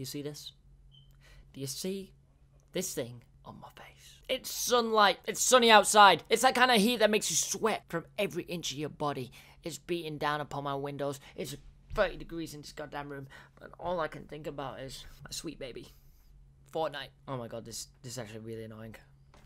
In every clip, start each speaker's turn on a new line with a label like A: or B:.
A: Do you see this? Do you see this thing on my face? It's sunlight. It's sunny outside. It's that kind of heat that makes you sweat from every inch of your body. It's beating down upon my windows. It's 30 degrees in this goddamn room. And all I can think about is my sweet baby. Fortnite. Oh my god, this this is actually really annoying.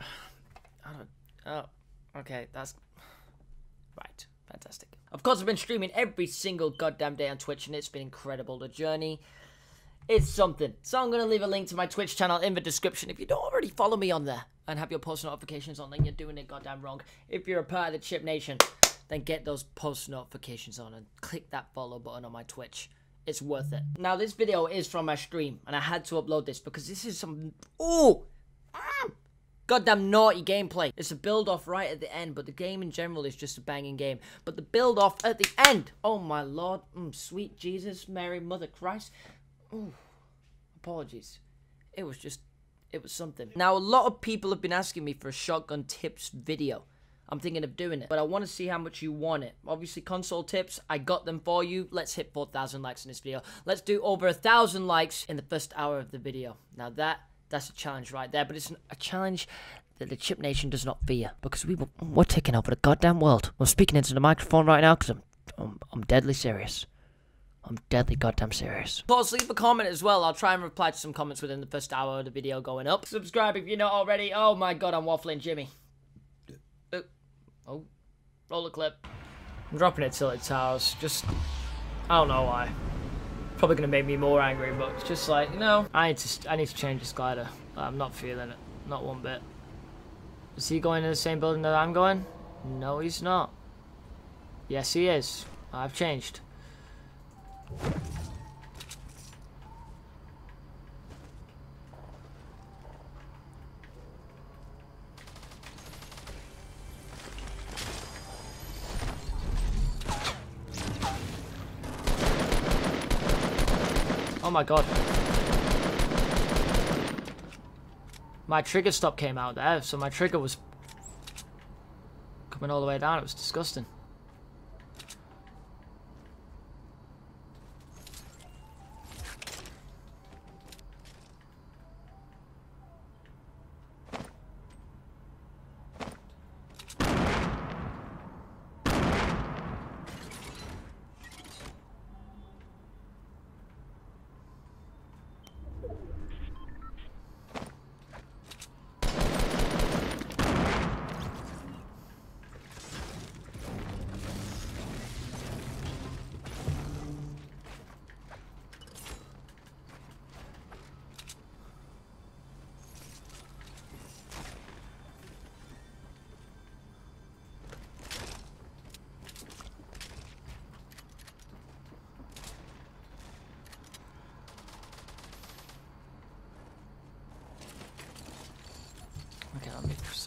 A: I don't. Oh, okay, that's right. Fantastic. Of course, I've been streaming every single goddamn day on Twitch, and it's been incredible. The journey, it's something. So I'm gonna leave a link to my Twitch channel in the description. If you don't already follow me on there and have your post notifications on, then you're doing it goddamn wrong. If you're a part of the Chip Nation, then get those post notifications on and click that follow button on my Twitch. It's worth it. Now, this video is from my stream, and I had to upload this because this is some... Oh! Ah! Goddamn naughty gameplay. It's a build-off right at the end, but the game in general is just a banging game. But the build-off at the end, oh my lord, mm, sweet Jesus, Mary, Mother Christ. Ooh, apologies. It was just, it was something. Now, a lot of people have been asking me for a shotgun tips video. I'm thinking of doing it, but I want to see how much you want it. Obviously, console tips, I got them for you. Let's hit 4,000 likes in this video. Let's do over a thousand likes in the first hour of the video. Now that, that's a challenge right there, but it's a challenge that the Chip Nation does not fear because we we're taking over the goddamn world. I'm speaking into the microphone right now because I'm, I'm, I'm deadly serious. I'm deadly goddamn serious. Pause, leave a comment as well. I'll try and reply to some comments within the first hour of the video going up. Subscribe if you're not already. Oh my god, I'm waffling Jimmy. Oh, oh roller clip. I'm dropping it till it's house. Just, I don't know why. Probably gonna make me more angry, but it's just like, you know, I need to, I need to change this glider. I'm not feeling it, not one bit. Is he going in the same building that I'm going? No, he's not. Yes, he is. I've changed. Oh my god. My trigger stop came out there, so my trigger was coming all the way down. It was disgusting.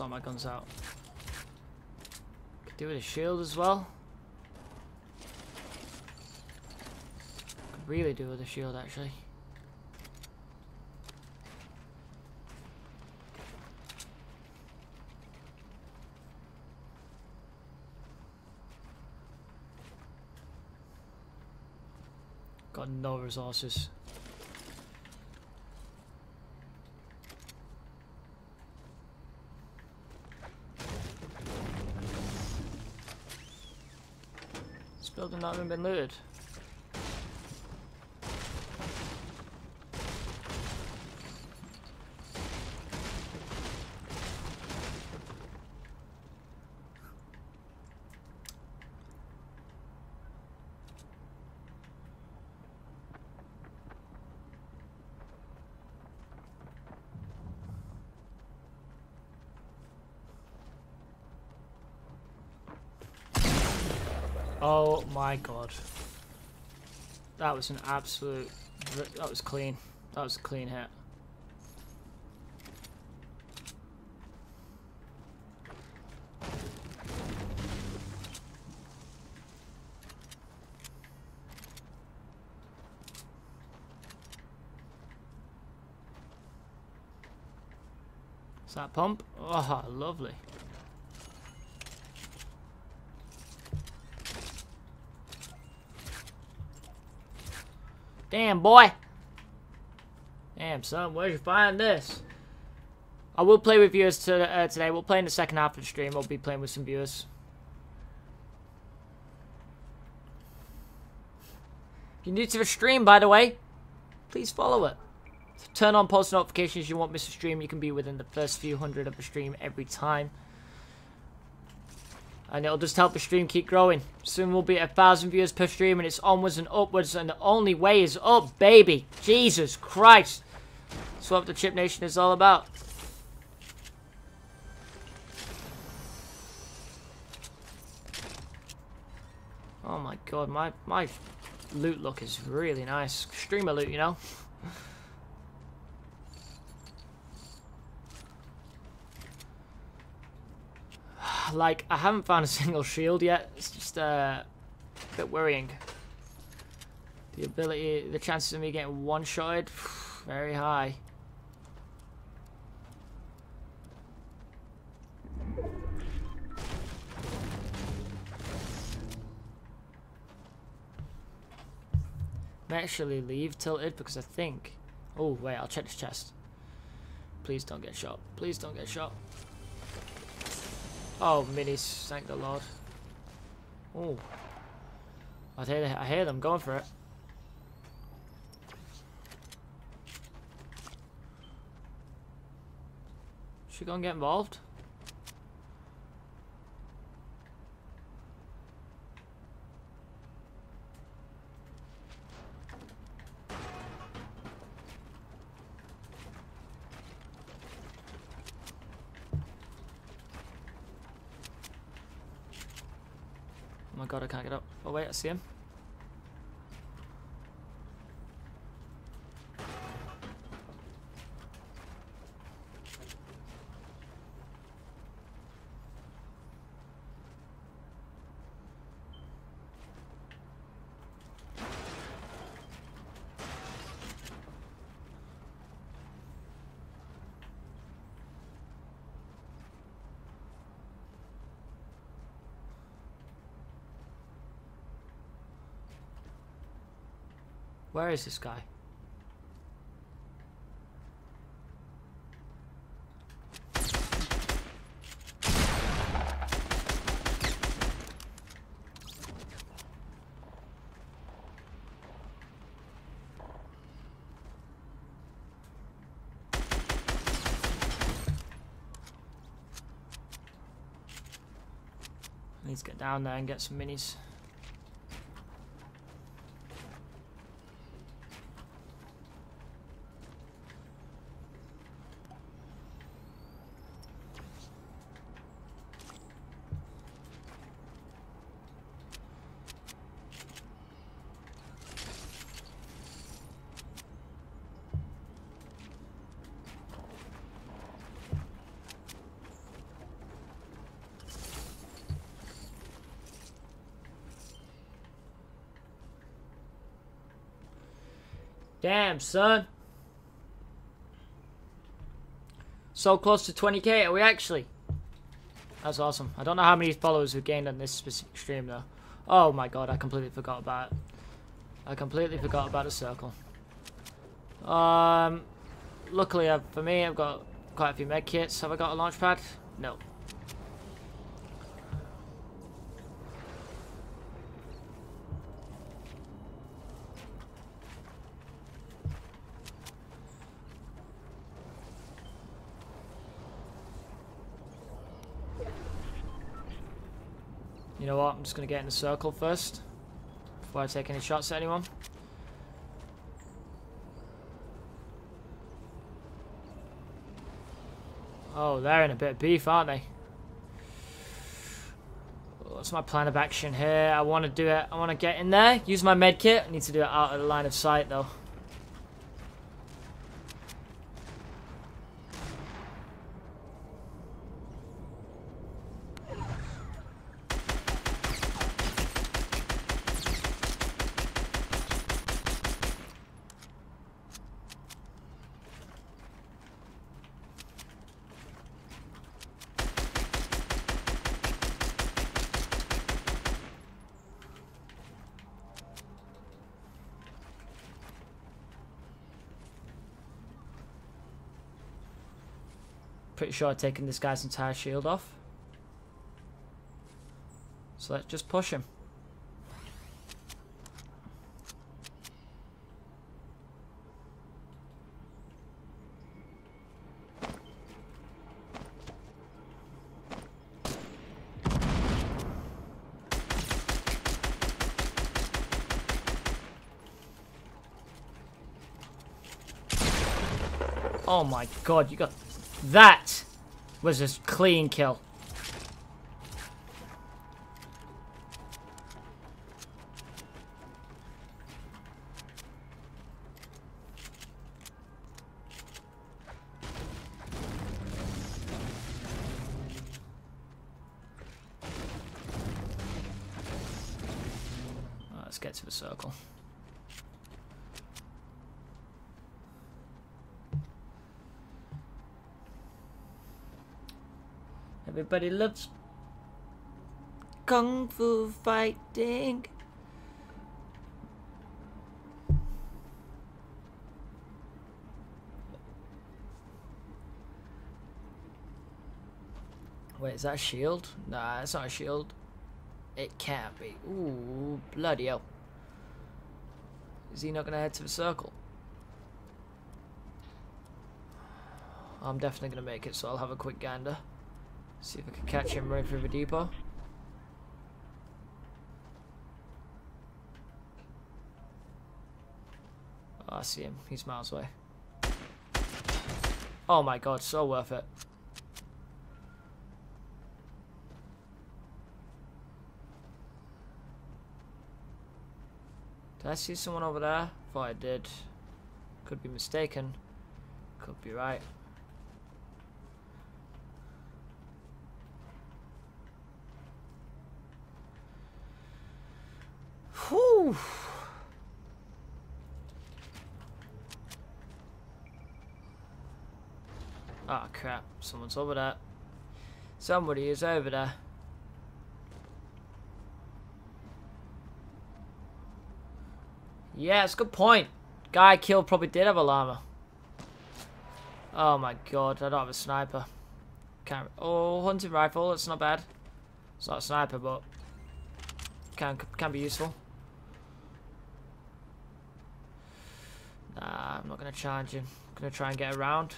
A: Sort my guns out. Could do with a shield as well. Could really do with a shield actually. Got no resources. This building not even been looted. Oh my god. That was an absolute... That was clean. That was a clean hit. Is that pump? Oh, lovely. Damn, boy. Damn, son, where'd you find this? I will play with viewers to, uh, today. We'll play in the second half of the stream. We'll be playing with some viewers. If you're new to the stream, by the way, please follow it. Turn on post notifications. You won't miss a stream. You can be within the first few hundred of the stream every time. And it'll just help the stream keep growing. Soon we'll be at a thousand viewers per stream and it's onwards and upwards and the only way is up, baby. Jesus Christ. That's what the Chip Nation is all about. Oh my god, my, my loot look is really nice. Streamer loot, you know? like, I haven't found a single shield yet. It's just uh, a bit worrying. The ability, the chances of me getting one-shotted, very high. May actually leave tilted because I think... Oh, wait, I'll check this chest. Please don't get shot. Please don't get shot. Oh, minis, thank the Lord. Oh. I hear, I hear them going for it. Should go and get involved? My god, I can't get up. Oh wait, I see him. Where is this guy? Let's get down there and get some minis. Damn, son. So close to 20k, are we actually? That's awesome. I don't know how many followers we've gained on this specific stream, though. Oh my god, I completely forgot about it. I completely forgot about the circle. Um, luckily I've, for me, I've got quite a few med kits. Have I got a launch pad? No. Know what? I'm just going to get in a circle first. Before I take any shots at anyone. Oh, they're in a bit of beef, aren't they? What's my plan of action here? I want to do it. I want to get in there, use my med kit. I need to do it out of the line of sight, though. Pretty sure I've taken this guy's entire shield off. So let's just push him. Oh my god, you got... That was a clean kill. Let's get to the circle. Everybody loves kung fu fighting. Wait, is that a shield? Nah, it's not a shield. It can't be. Ooh, bloody hell. Is he not going to head to the circle? I'm definitely going to make it, so I'll have a quick gander. See if I can catch him running through the depot. Oh, I see him. He's miles away. Oh my god, so worth it. Did I see someone over there? Thought I did. Could be mistaken. Could be right. Whew. Oh ah, crap, someone's over there. Somebody is over there. Yeah, it's a good point. Guy I killed probably did have a llama. Oh my god, I don't have a sniper. Can't, oh, hunting rifle, that's not bad. It's not a sniper, but can can be useful. Nah, I'm not gonna charge him. I'm gonna try and get around.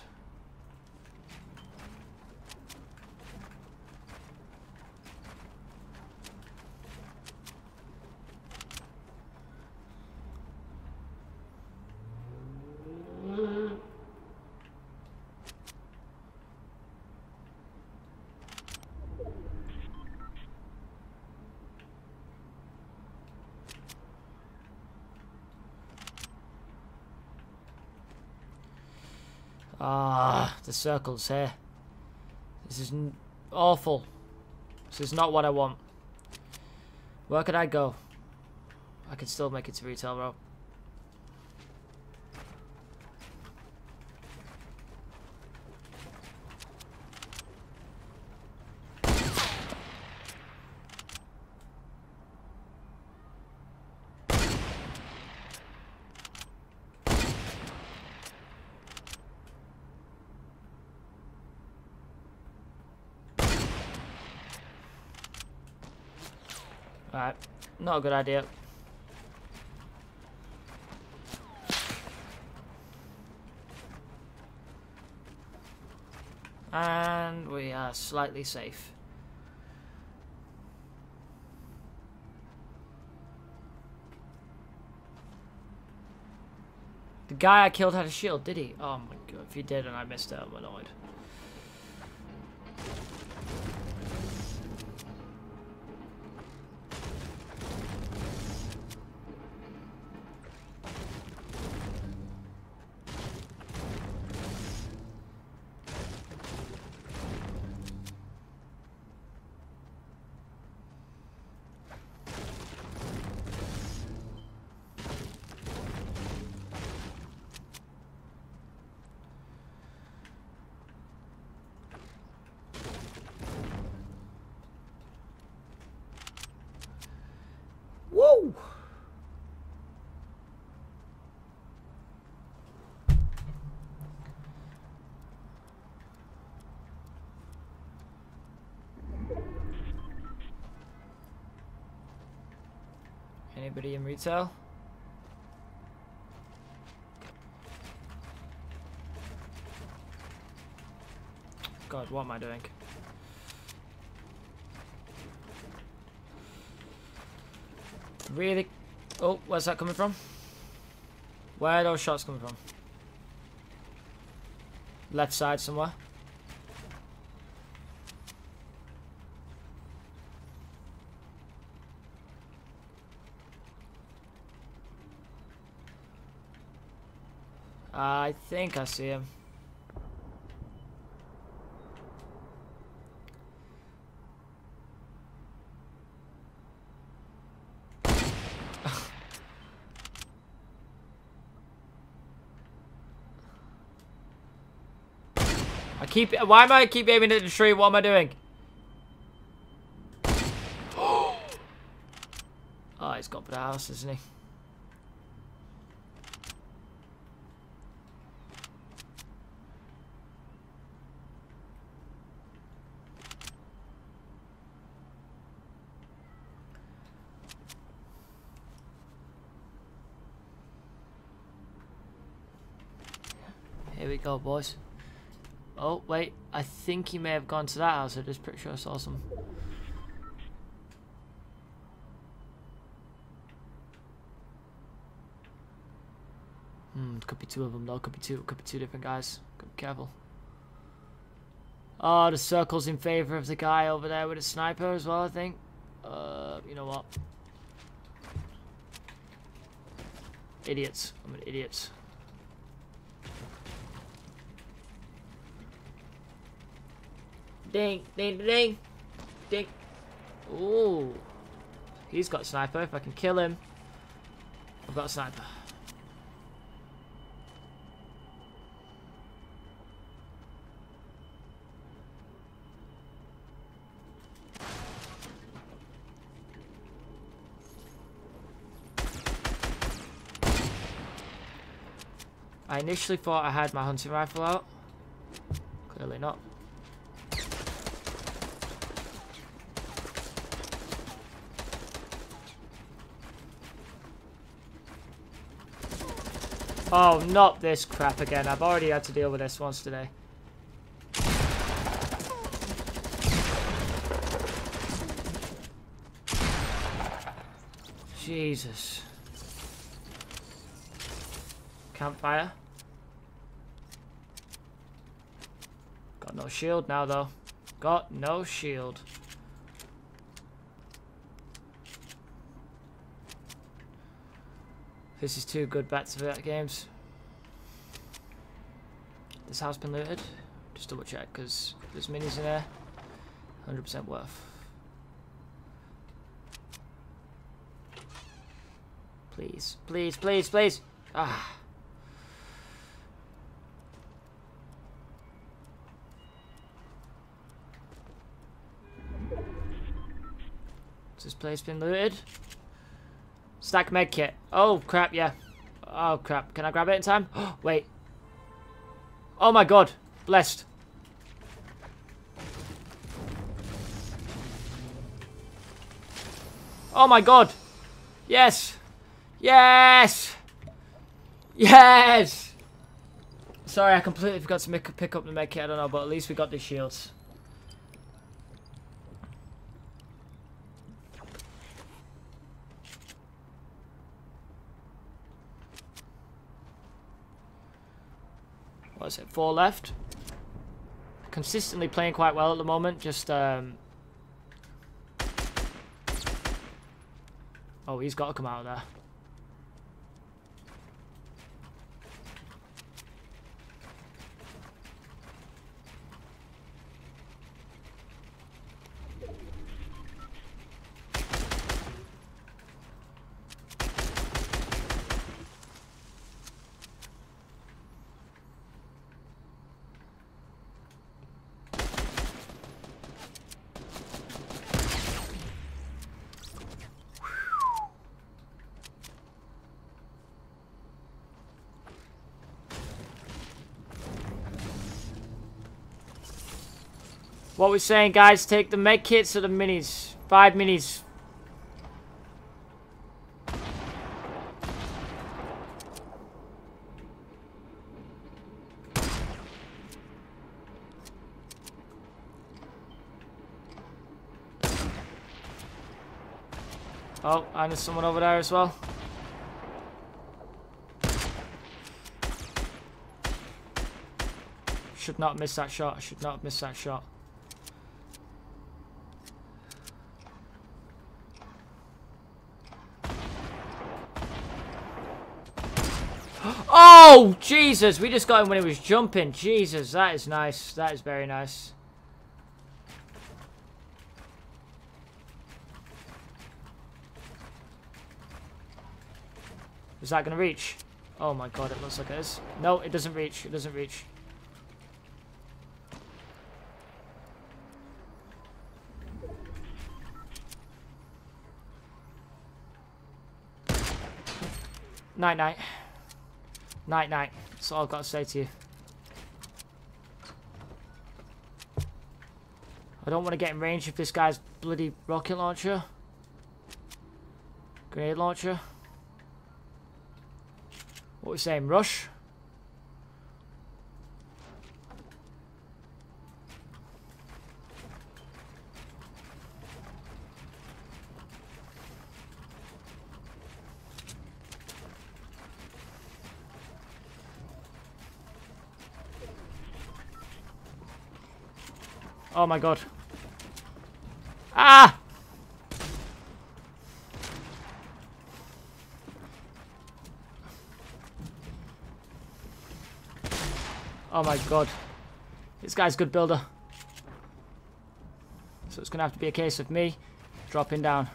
A: Ah, the circles here. This is awful. This is not what I want. Where could I go? I can still make it to retail row. Alright, not a good idea. And we are slightly safe. The guy I killed had a shield, did he? Oh my god, if he did and I missed it, I'm annoyed. Anybody in retail? God, what am I doing? Really? Oh, where's that coming from? Where are those shots coming from? Left side somewhere. Think I see him. I keep. Why am I keep aiming at the tree? What am I doing? oh, he's gone for the house, isn't he? Go, boys. Oh, wait. I think he may have gone to that house. I'm just pretty sure I saw some. Hmm, could be two of them though. Could be two. Could be two different guys. Could be careful. Oh, the circle's in favor of the guy over there with a sniper as well, I think. Uh, you know what? Idiots. I'm an idiot. Ding, ding, ding, ding. Ooh. He's got sniper. If I can kill him, I've got sniper. I initially thought I had my hunting rifle out. Clearly not. Oh, not this crap again. I've already had to deal with this once today. Jesus. Campfire. Got no shield now, though. Got no shield. This is two good bets for that games. This house been looted? Just double check, because there's minis in there. 100% worth. Please, please, please, please! Ah. Has this place been looted? Stack med kit. Oh, crap, yeah. Oh, crap. Can I grab it in time? Wait. Oh, my God. Blessed. Oh, my God. Yes. Yes. Yes. Sorry, I completely forgot to pick up the med kit. I don't know, but at least we got the shields. What is it, four left. Consistently playing quite well at the moment, just, um... Oh, he's got to come out of there. What we're saying, guys, take the med kits or the minis. Five minis. Oh, and there's someone over there as well. Should not miss that shot. Should not miss that shot. Oh, Jesus. We just got him when he was jumping. Jesus, that is nice. That is very nice. Is that going to reach? Oh my god, it looks like it is. No, it doesn't reach. It doesn't reach. Night night. Night. That's all I've got to say to you. I don't want to get in range of this guy's bloody rocket launcher. Grenade launcher. What are we saying? Rush? Oh my god. Ah! Oh my god. This guy's good builder. So it's going to have to be a case of me dropping down.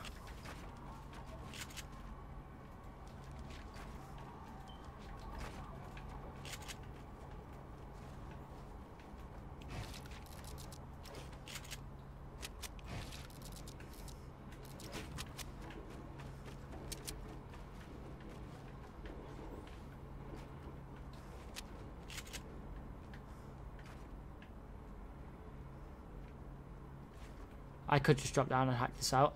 A: Could just drop down and hack this out.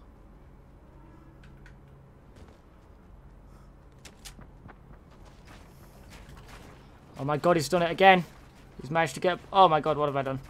A: Oh my god, he's done it again. He's managed to get... Oh my god, what have I done?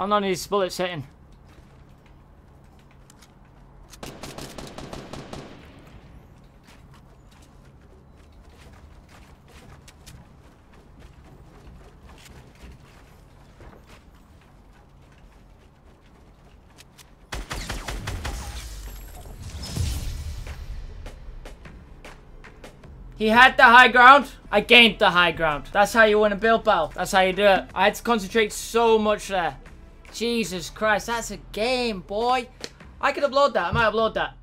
A: How long is bullets hitting? He had the high ground. I gained the high ground. That's how you win a build battle. That's how you do it. I had to concentrate so much there. Jesus Christ, that's a game, boy. I could upload that. I might upload that.